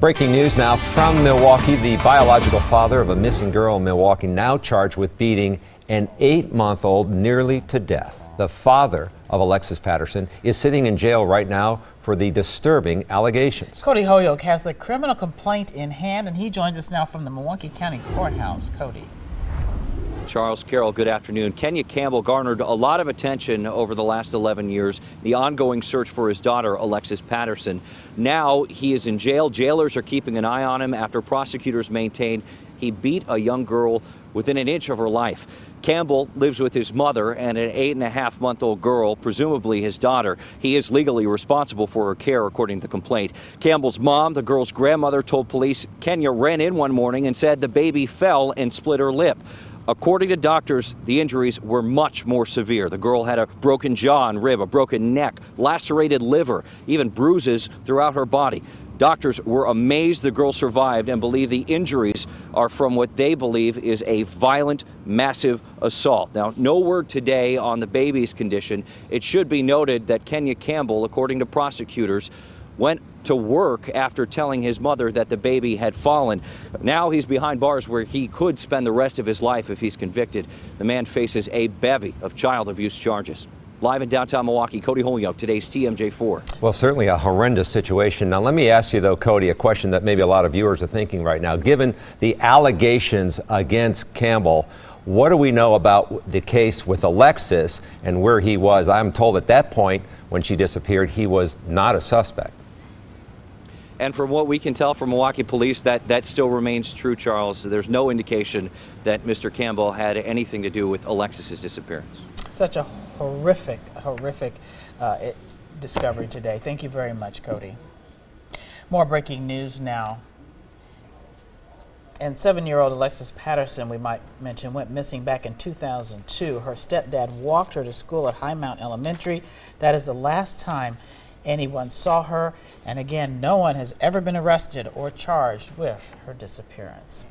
Breaking news now from Milwaukee. The biological father of a missing girl in Milwaukee now charged with beating an eight month old nearly to death. The father of Alexis Patterson is sitting in jail right now for the disturbing allegations. Cody Holyoke has the criminal complaint in hand, and he joins us now from the Milwaukee County Courthouse. Cody. Charles Carroll, good afternoon. Kenya Campbell garnered a lot of attention over the last 11 years, the ongoing search for his daughter, Alexis Patterson. Now he is in jail. Jailers are keeping an eye on him after prosecutors maintain he beat a young girl within an inch of her life. Campbell lives with his mother and an eight and a half month old girl, presumably his daughter. He is legally responsible for her care, according to the complaint. Campbell's mom, the girl's grandmother, told police Kenya ran in one morning and said the baby fell and split her lip. According to doctors, the injuries were much more severe. The girl had a broken jaw and rib, a broken neck, lacerated liver, even bruises throughout her body. Doctors were amazed the girl survived and believe the injuries are from what they believe is a violent, massive assault. Now, no word today on the baby's condition. It should be noted that Kenya Campbell, according to prosecutors, went to work after telling his mother that the baby had fallen. Now he's behind bars where he could spend the rest of his life if he's convicted. The man faces a bevy of child abuse charges. Live in downtown Milwaukee, Cody Holyoke, today's TMJ4. Well, certainly a horrendous situation. Now, let me ask you, though, Cody, a question that maybe a lot of viewers are thinking right now. Given the allegations against Campbell, what do we know about the case with Alexis and where he was? I'm told at that point, when she disappeared, he was not a suspect. And from what we can tell from Milwaukee police, that, that still remains true, Charles. There's no indication that Mr. Campbell had anything to do with Alexis's disappearance. Such a horrific, horrific uh, discovery today. Thank you very much, Cody. More breaking news now. And seven year old Alexis Patterson, we might mention, went missing back in 2002. Her stepdad walked her to school at Hi-Mount Elementary. That is the last time anyone saw her, and again, no one has ever been arrested or charged with her disappearance.